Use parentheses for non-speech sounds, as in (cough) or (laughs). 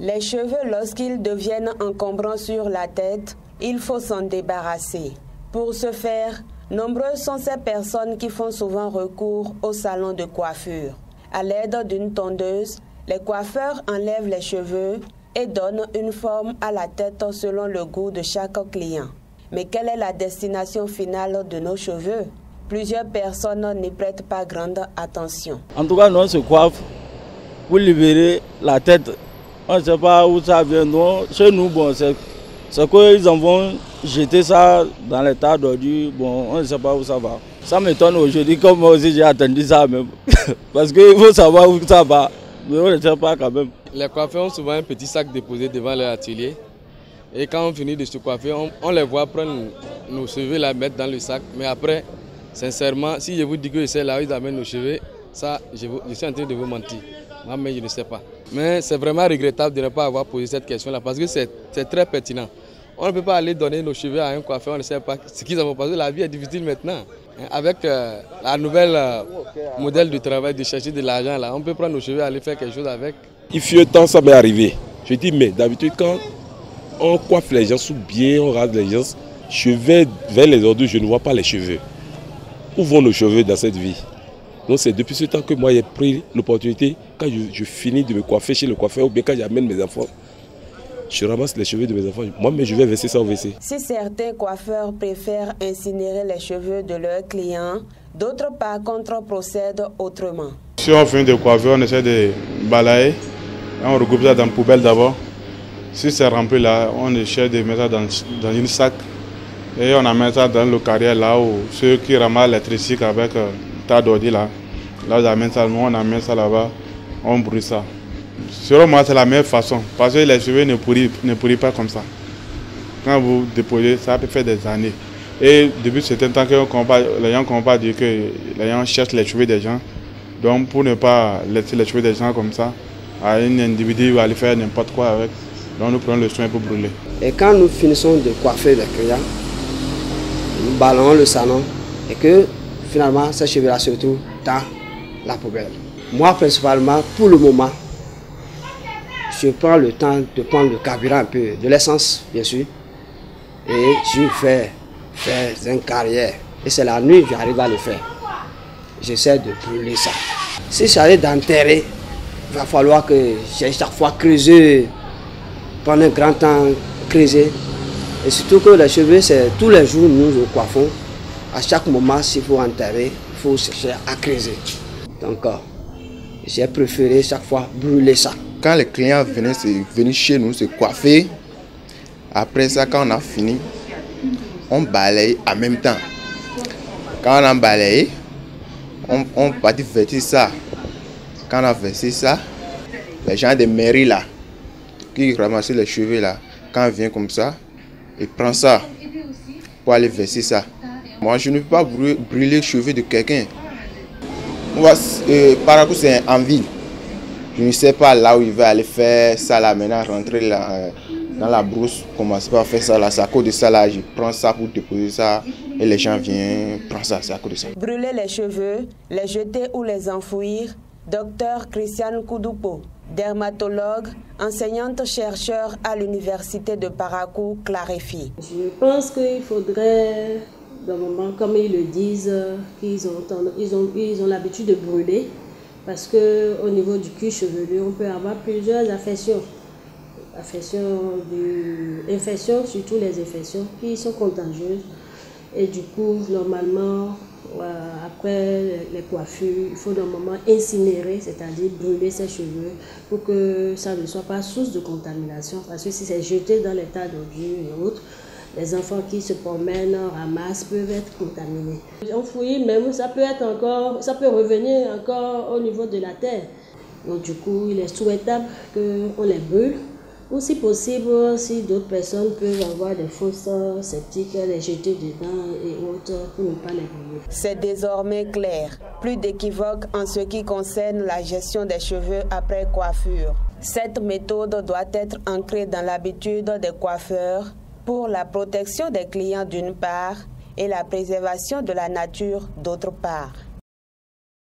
Les cheveux, lorsqu'ils deviennent encombrants sur la tête, il faut s'en débarrasser. Pour ce faire, nombreuses sont ces personnes qui font souvent recours au salon de coiffure. À l'aide d'une tondeuse, les coiffeurs enlèvent les cheveux et donnent une forme à la tête selon le goût de chaque client. Mais quelle est la destination finale de nos cheveux? Plusieurs personnes n'y prêtent pas grande attention. En tout cas, nous on se coiffe pour libérer la tête. On ne sait pas où ça vient. chez nous, bon, c'est qu'ils en vont jeter ça dans les tas d'ordures. Bon, on ne sait pas où ça va. Ça m'étonne aujourd'hui, comme moi aussi j'ai attendu ça même. (laughs) Parce qu'il faut savoir où ça va. Mais on ne sait pas quand même. Les coiffeurs ont souvent un petit sac déposé devant leur atelier. Et quand on finit de se coiffer, on, les voit prendre nos cheveux, la mettre dans le sac. Mais après, sincèrement, si je vous dis que c'est là où ils amènent nos cheveux, ça, je, suis en train de vous mentir. Moi, mais je ne sais pas. Mais c'est vraiment regrettable de ne pas avoir posé cette question-là parce que c'est très pertinent. On ne peut pas aller donner nos cheveux à un coiffeur, on ne sait pas ce qu'ils ont passé. La vie est difficile maintenant. Avec euh, la nouvelle euh, modèle du travail, de chercher de l'argent, là, on peut prendre nos cheveux et aller faire quelque chose avec. Il fut temps, ça m'est arrivé. Je dis, mais d'habitude, quand on coiffe les gens sous bien, on rase les gens, je vais vers les ordures, je ne vois pas les cheveux. Où vont nos cheveux dans cette vie? Donc c'est depuis ce temps que moi j'ai pris l'opportunité, quand je, finis de me coiffer chez le coiffeur ou bien quand j'amène mes enfants, je ramasse les cheveux de mes enfants. Moi, mais je vais verser ça au WC. Si certains coiffeurs préfèrent incinérer les cheveux de leurs clients, d'autres par contre procèdent autrement. Si on finit de coiffer, on essaie de balayer. On regroupe ça dans la poubelle d'abord. Si c'est rempli là, on essaie de mettre ça dans, dans une sac. Et on amène ça dans le carrière là où ceux qui ramassent l'électricité avec euh, d'ordi là, on amène ça, nous on amène ça là-bas, on brûle ça. Selon moi, c'est la meilleure façon parce que les cheveux ne pourrissent, ne pas comme ça. Quand vous déposez, ça peut faire des années. Et depuis ce temps que les gens pas dire que les gens cherchent les cheveux des gens. Donc pour ne pas laisser les cheveux des gens comme ça, à un individu va aller faire n'importe quoi avec, donc nous prenons le soin pour brûler. Et quand nous finissons de coiffer les clients, nous balayons le salon et que finalement ces cheveux-là se retrouvent dans la poubelle. Moi principalement, pour le moment, je prends le temps de prendre le carburant un peu, de l'essence bien sûr, et je fais, une carrière. Et c'est la nuit que j'arrive à le faire. J'essaie de brûler ça. Si j'arrive d'enterrer, il va falloir que j'ai chaque fois creuser, pendant un grand temps creuser. Et surtout que les cheveux, c'est tous les jours nous nous coiffons. À chaque moment, s'il faut enterrer, il faut chercher à creuser. Donc, euh, j'ai préféré chaque fois brûler ça. Quand les clients venaient, chez nous se coiffer, après ça, quand on a fini, on balaye en même temps. Quand on a balayé, on, on partit verser ça. Quand on a versé ça, les gens de mairie là, qui ramassent les cheveux là, quand on vient comme ça, ils prennent ça pour aller verser ça. Moi, je ne peux pas brûler, les cheveux de quelqu'un. Euh, par exemple, c'est en ville. Je ne sais pas là où il va aller faire ça là maintenant, rentrer là, euh, dans la brousse, commencer par faire ça là. C'est à cause de ça là, je prends ça pour déposer ça et les gens viennent prendre ça, c'est à cause de ça. Brûler les cheveux, les jeter ou les enfouir, docteur Christian Koudoupo, dermatologue, enseignante-chercheur à l'université de Parakou, clarifie. Je pense qu'il faudrait, moment, comme ils le disent, qu'ils ont, ils ont, ils ont l'habitude de brûler parce qu'au niveau du cuir chevelu, on peut avoir plusieurs affections. Affections du, infections, surtout les infections qui sont contagieuses. Et du coup, normalement, euh, après les coiffures, il faut normalement incinérer, c'est-à-dire brûler ses cheveux pour que ça ne soit pas source de contamination. Parce que si c'est jeté dans les tas d'ordures et autres, les enfants qui se promènent en masse peuvent être contaminés. Enfoui même, ça peut être encore, ça peut revenir encore au niveau de la terre. Donc du coup, il est souhaitable qu'on les brûle. Ou si possible, si d'autres personnes peuvent avoir des fosses sceptiques, les jeter dedans et autres pour ne pas les brûler. C'est désormais clair, plus d'équivoque en ce qui concerne la gestion des cheveux après coiffure. Cette méthode doit être ancrée dans l'habitude des coiffeurs pour la protection des clients d'une part et la préservation de la nature d'autre part.